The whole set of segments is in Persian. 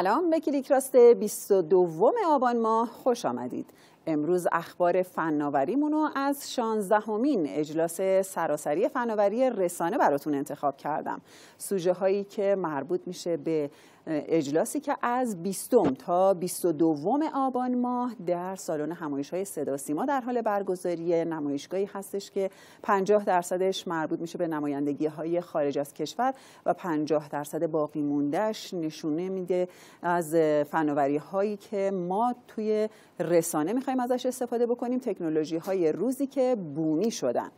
سلام به کلیک 22 آبان ماه خوش آمدید. امروز اخبار فناوریمون رو از 16 همین اجلاس سراسری فناوری رسانه براتون انتخاب کردم. سوژه هایی که مربوط میشه به اجلاسی که از 20 تا 22 آبان ماه در سالن همایش های صدا سیما در حال برگزاری نمایشگاهی هستش که 50 درصدش مربوط میشه به نمایندگی های خارج از کشور و 50 درصد باقی موندهش نشونه میده از فناوری هایی که ما توی رسانه می‌خوایم ازش استفاده بکنیم تکنولوژی های روزی که بومی شدن.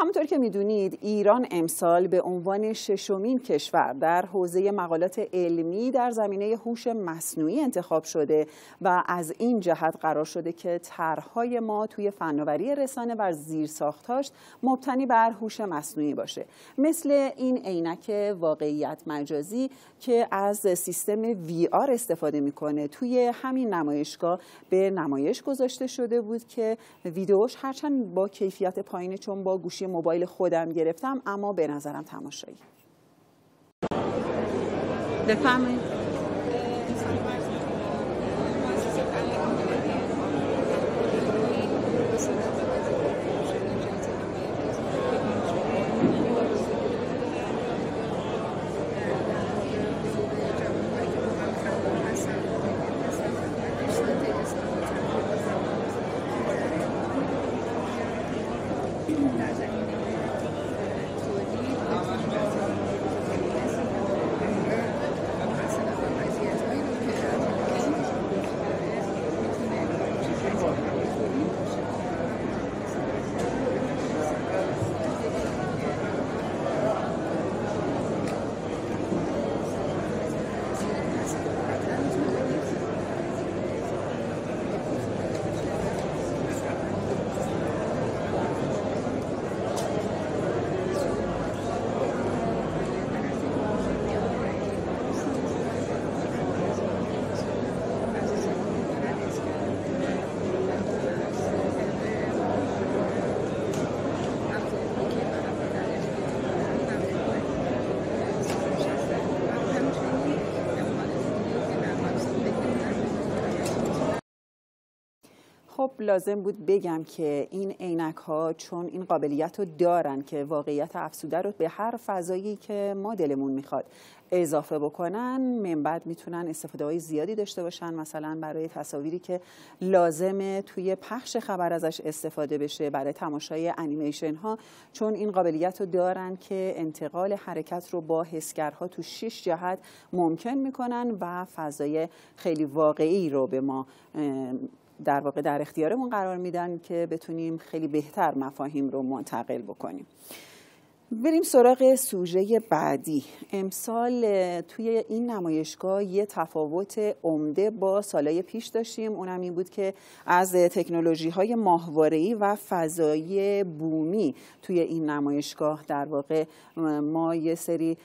همونطور که می‌دونید ایران امسال به عنوان ششمین کشور در حوزه مقالات علمی در زمینه هوش مصنوعی انتخاب شده و از این جهت قرار شده که طرحهای ما توی فناوری رسانه و زیرساختاش مبتنی بر هوش مصنوعی باشه. مثل این عینک واقعیت مجازی که از سیستم وی آر استفاده می‌کنه. توی همین نمایشگاه به نمایش گذاشته شده بود که ویدیوش هرچند با کیفیت پایینه چون با گوشی موبایل خودم گرفتم اما به نظرم تماشایی. بفرمایید. خب لازم بود بگم که این عینک ها چون این قابلیت رو دارن که واقعیت افسوده رو به هر فضایی که ما دلمون می‌خواد اضافه بکنن من بعد می‌تونن استفاده های زیادی داشته باشن مثلا برای تصاویری که لازمه توی پخش خبر ازش استفاده بشه برای تماشای انیمیشن ها چون این قابلیت رو دارن که انتقال حرکت رو با حسگرها تو شش جهت ممکن می‌کنن و فضای خیلی واقعی رو به ما در واقع در اختیارمون قرار میدن که بتونیم خیلی بهتر مفاهیم رو منتقل بکنیم. بریم سراغ سوژه بعدی. امسال توی این نمایشگاه یه تفاوت عمده با سالهای پیش داشتیم. اونم این بود که از تکنولوژی های ماهواره‌ای و فضایی بومی توی این نمایشگاه در واقع ما یه سری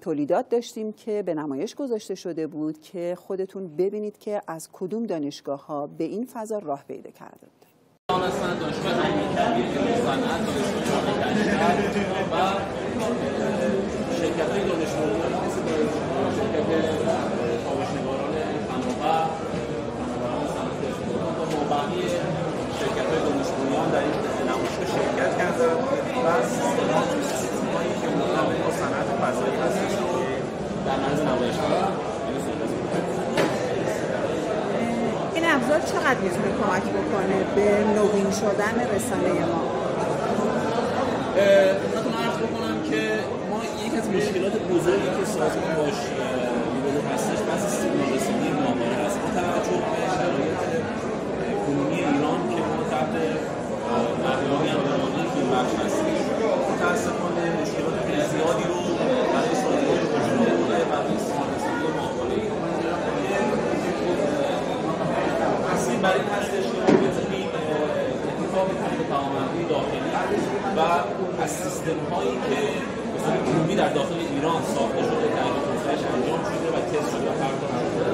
تولیدات داشتیم که به نمایش گذاشته شده بود که خودتون ببینید که از کدوم دانشگاه ها به این فضا راه پیدا کرده دانستن دانشگاه امیر کبیر علوم صنعت دانشگاه شامل و شرکت های دانش بنیان مثل شرکت کاوشنگاران فناور فناوران صنعت اسپورت و مابقی شرکت های دانش بنیان در این نمایشگاه شرکت کردن و سیستم هایی که مرتبط با صنعت فضایی هستش که در مرز نمایشگاه ابزار چقدر می‌تونه کمک بکنه به نوین شدن رسانه ما؟ خدمتتون عرض بکنم که ما یک از مشکلات بزرگی که سازمان باش روبرو هستش بحث سیگنال رسانی ماهواره هست. با توجه به شرایط کنونی ایران که ما تحت مقداری هم که بخش هستیم متاسفانه مشکلات خیلی زیادی رو برای سازمان وجود داره برای برای هستش که بتونیم اتفاق تحت توانمندی داخلی و از سیستم هایی که مثلا عمومی در داخل ایران ساخته شده تحقیق پروسش انجام شده و تست شده و پرداخت شده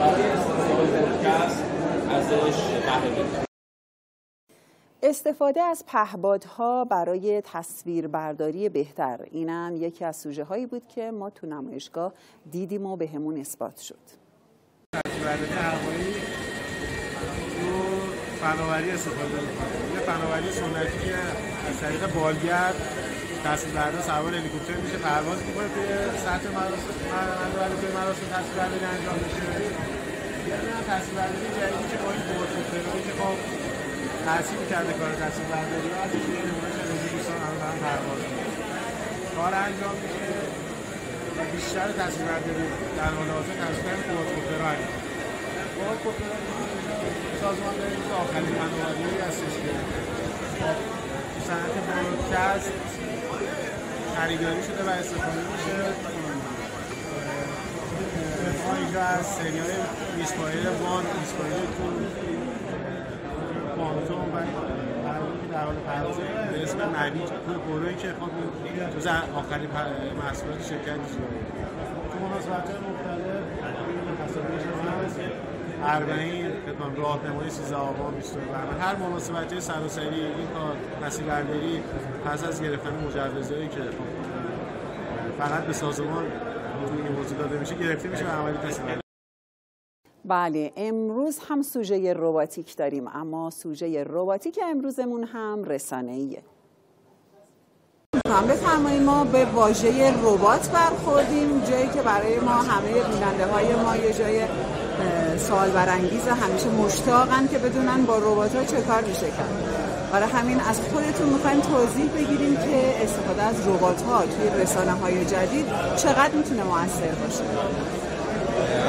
برای استفاده های پادکست ازش بهره استفاده از پهبادها برای تصویربرداری بهتر. اینم یکی از سوژه هایی بود که ما تو نمایشگاه دیدیم و بهمون اثبات شد. فناوری فناوری سنتی از طریق بالگرد سوار هلیکوپتر میشه پرواز توی سطح مراسم مراسم تصویربرداری انجام میشه. یه تصویربرداری جدیدی که با این هایی که خب تحصیل کرده کار تصویربرداری از این نمونه که دوستان هم پرواز می‌کنه. کار انجام میشه. و بیشتر تصویربرداری در حال حاضر تصویر کوادکوپترها انجام کوادکوپترها سازمان داریم که آخرین فناوری هستش که صنعت برودکست خریداری شده و استفاده میشه. از سریال میسپایل وان میسپایل تو کوانتوم و در حال پرواز به اسم نوید پول بروی که خب جز آخرین محصولات شرکت اجرایی تو مناسبت مختلف تصاویرش هست اربعین راهنمای 13 آبان 22 بهمن هر مناسبت سراسری این کار مسیربرداری پس از گرفتن مجوزهایی که فقط به سازمان موضوع داده میشه گرفته میشه و عملی تصویر بله امروز هم سوژه روباتیک داریم اما سوژه روباتیک امروزمون هم رسانه ایه هم بفرمایید ما به واژه ربات برخوردیم جایی که برای ما همه بیننده های ما یه جای سوال برانگیز همیشه مشتاقن که بدونن با ربات ها چه کار میشه کرد. برای همین از خودتون می‌خوایم توضیح بگیریم که استفاده از ربات ها توی رسانه های جدید چقدر می‌تونه موثر باشه.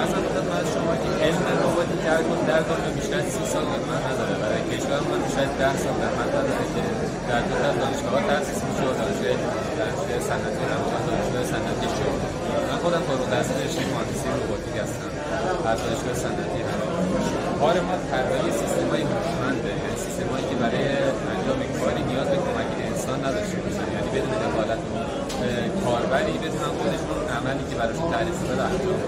از خدمت شما که علم رباتی در در دنیا بیشتر سی سال خدمت نداره برای کشور من شاید ده سال خدمت نداره که در دو تا دانشگاه تاسیس میشه و دانشگاه دانشگاه صنعتی هم دانشگاه صنعتی شد من خودم فارغ التحصیل رشته مهندسی روباتیک هستم. از دانشگاه صنعتی هم. کار ما طراحی سیستم‌های هوشمنده یعنی سیستمایی که برای انجام کاری نیاز به کمک انسان نداشته یعنی بدون دخالت کاربری بتونن خودشون عملی که براشون تعریف شده انجام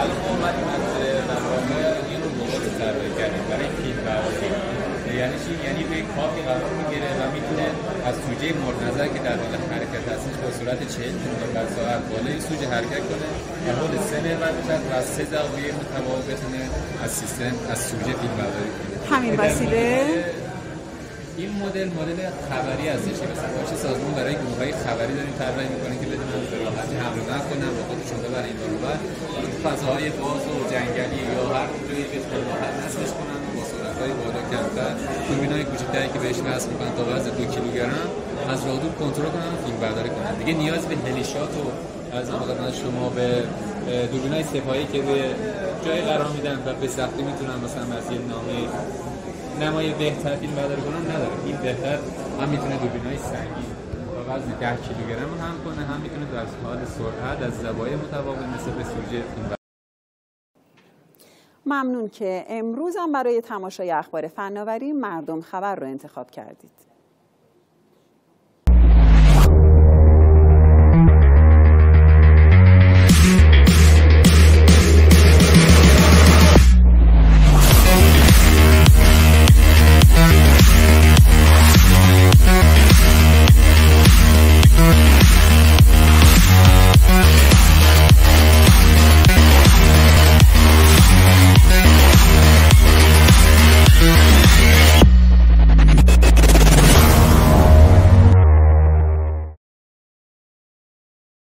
الان ما اومدیم از در واقع این رو ربات طراحی کردیم برای فیلم برداری یعنی چی؟ یعنی روی کافی قرار می‌گیره و می‌تونه از سوژه مورد نظر که در حال حرکت هستش با سرعت 40 کیلومتر بر ساعت بالای سوژه حرکت کنه و سه محور بزنه و از سه زاویه متفاوت بتونه از سیستم از سوژه فیلم برداری کنه. همین وسیله؟ این مدل مدل خبری ازش که مثلا باشه سازمان برای گروه های خبری داریم طراحی می‌کنه که بدونن به راحتی حمل و نقل کنن با خودشون ببرن این رو بعد فضاهای باز و جنگلی یا هر جایی بتونن راحت نصبش کنن. های بالا کمتر. دوربین های کوچکتری که بهش وصل می‌کنن تا وزن دو کیلوگرم از راه کنترل کنن فیلم برداری کنن. دیگه نیاز به هلیشات و از خدمت شما به دوربین های سپاهی که به جای قرار میدن و به سختی می‌تونن مثلا مسیر نامه نمای بهتر فیلم برداری کنن نداره این بهتر هم می‌تونه دوربین های سنگین وزن 10 کیلوگرم هم کنه هم می‌تونه در حال سرعت از زوایای متفاوت مثل به فیلم ممنون که امروز هم برای تماشای اخبار فناوری مردم خبر رو انتخاب کردید.